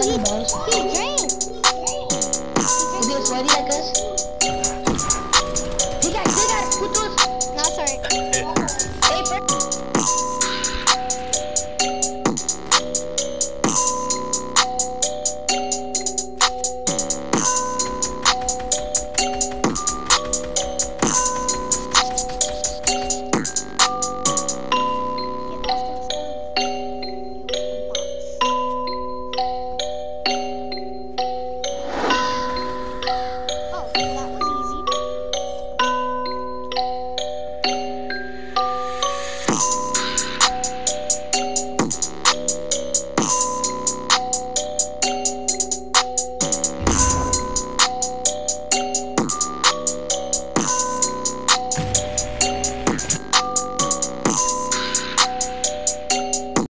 那你买了